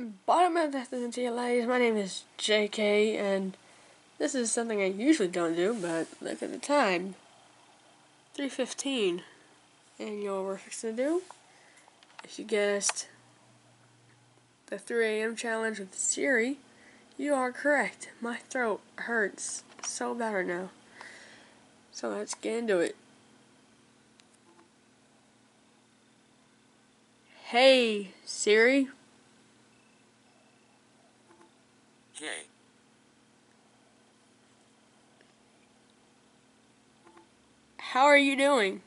Bottom of the TLAs, my name is JK, and this is something I usually don't do, but look at the time. 3.15. And you know what we're fixing to do? If you guessed the 3 a.m. challenge with Siri, you are correct. My throat hurts so bad right now. So let's get into it. Hey, Siri. Hey. How are you doing?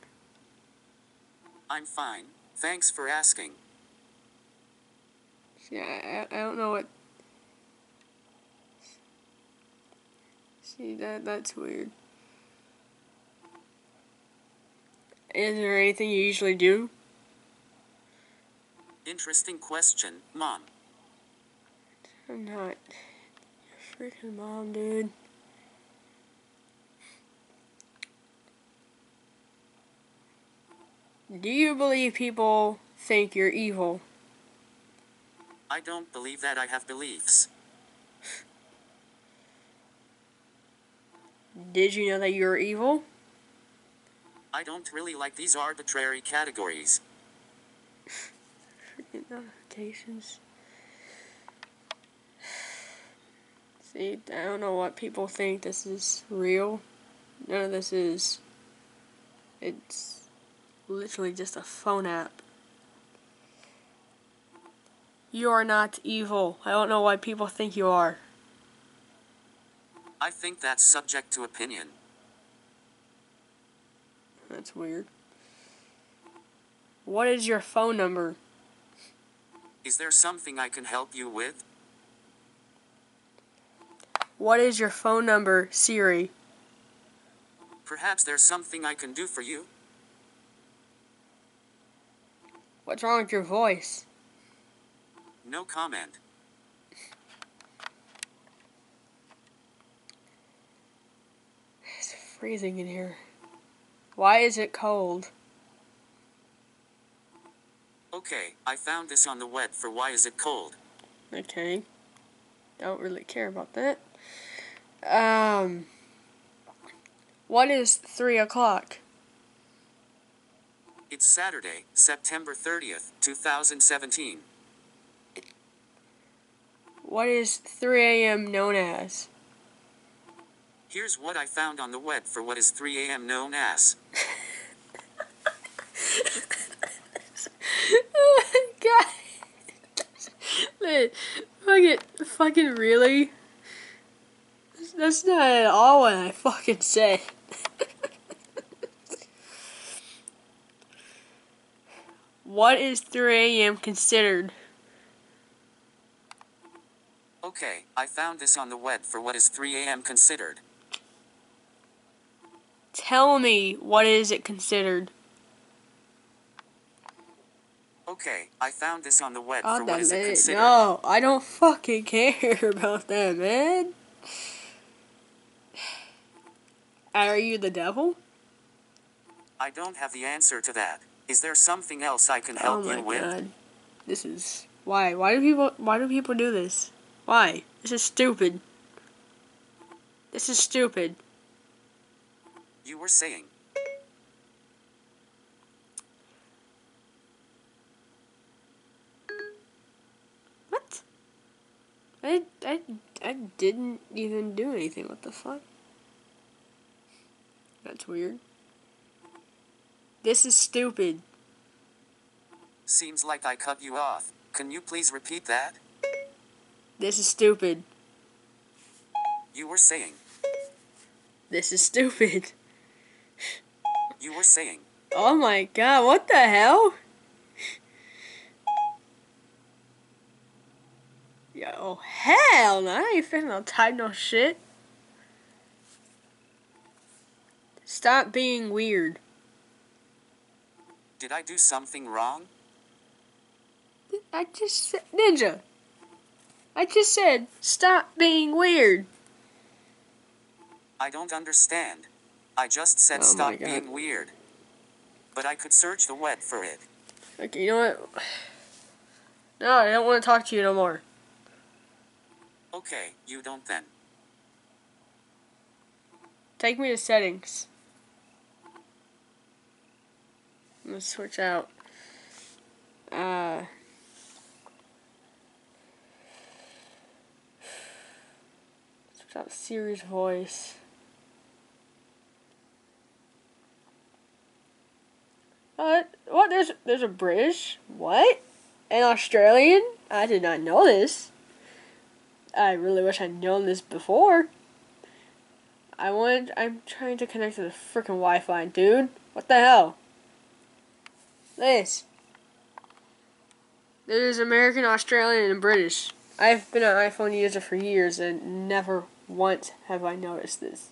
I'm fine. Thanks for asking. Yeah, I, I don't know what. See that that's weird. Is there anything you usually do? Interesting question, Mom. I'm not. Freaking mom, dude. Do you believe people think you're evil? I don't believe that I have beliefs. Did you know that you're evil? I don't really like these arbitrary categories. Freaking notifications. See, I don't know what people think this is real. None of this is. It's literally just a phone app. You are not evil. I don't know why people think you are. I think that's subject to opinion. That's weird. What is your phone number? Is there something I can help you with? What is your phone number, Siri? Perhaps there's something I can do for you. What's wrong with your voice? No comment. It's freezing in here. Why is it cold? Okay, I found this on the web for why is it cold. Okay. Don't really care about that. Um. What is three o'clock? It's Saturday, September 30th, 2017. What is 3 a.m. known as? Here's what I found on the web for what is 3 a.m. known as. oh my god. Fucking, fucking really? That's not at all what I fucking said. what is 3 a.m. considered? Okay, I found this on the web for what is 3 a.m. considered. Tell me, what is it considered? Okay, I found this on the web Oh, for what is it it. considered. No, I don't fucking care about that, man. Are you the devil? I don't have the answer to that. Is there something else I can help oh my you with? god. This is why? Why do people why do people do this? Why? This is stupid. This is stupid. You were saying. What? I I I didn't even do anything. What the fuck? That's weird. This is stupid. Seems like I cut you off. Can you please repeat that? This is stupid. You were saying. This is stupid. You were saying. Oh my god, what the hell? Yo, hell no, I ain't finna type no shit. Stop being weird. Did I do something wrong? I just said, Ninja. I just said, stop being weird. I don't understand. I just said Oh stop being weird. But I could search the web for it. Okay, you know what? No, I don't want to talk to you no more. Okay, you don't then. Take me to settings. Let's switch out. Uh, switch out Siri's voice. What? What? There's there's a British? What? An Australian? I did not know this. I really wish I'd known this before. I want. I'm trying to connect to the freaking Wi-Fi, dude. What the hell? This. There's American, Australian, and British. I've been an iPhone user for years and never once have I noticed this.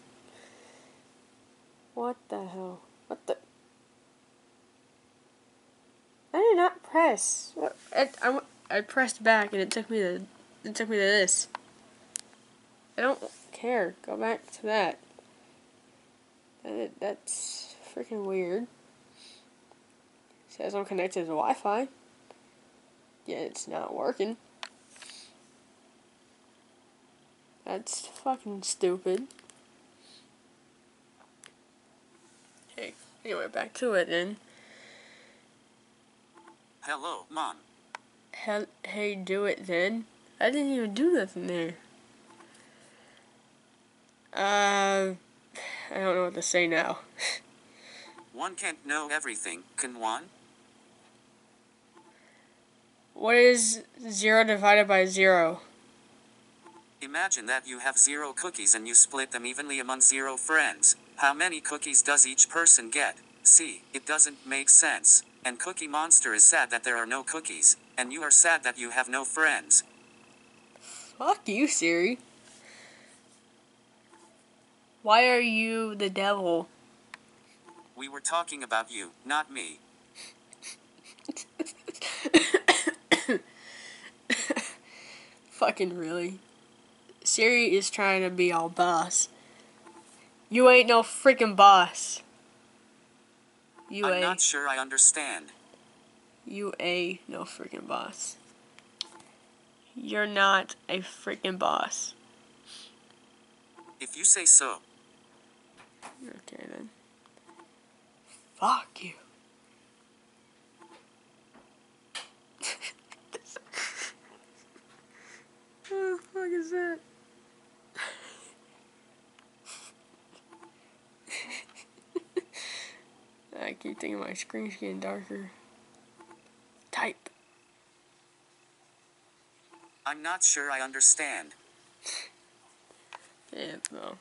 What the hell? What the? I did not press. What? I, I, I pressed back and it took me to it took me to this. I don't care. Go back to that. that that's freaking weird. Says I'm connected to Wi-Fi. Yet it's not working. That's fucking stupid. Okay, anyway, back to it then. Hello, Mom. Hell, hey, do it then. I didn't even do nothing there. Uh, I don't know what to say now. One can't know everything, can one? What is zero divided by zero? Imagine that you have zero cookies and you split them evenly among zero friends. How many cookies does each person get? See, it doesn't make sense. And Cookie Monster is sad that there are no cookies, and you are sad that you have no friends. Fuck you, Siri. Why are you the devil? We were talking about you, not me. Fucking really. Siri is trying to be all boss. You ain't no freaking boss. You I'm ain't. not sure I understand. You a no freaking boss. You're not a freaking boss. If you say so. Okay then. Fuck you. what the fuck is that? I keep thinking my screen's getting darker. Type. I'm not sure I understand. Yeah, well.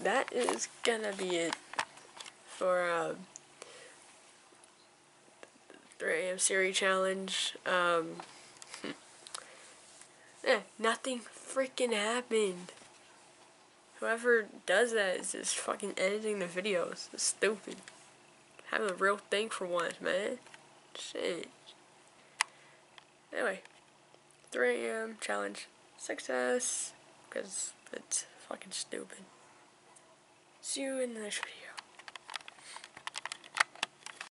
That is gonna be it for uh, 3 a.m. Siri challenge. Um, yeah, nothing freaking happened. Whoever does that is just fucking editing the videos. It's stupid. Have a real thing for once, man. Shit. Anyway, 3 a.m. challenge success because it's fucking stupid. See you in the next video.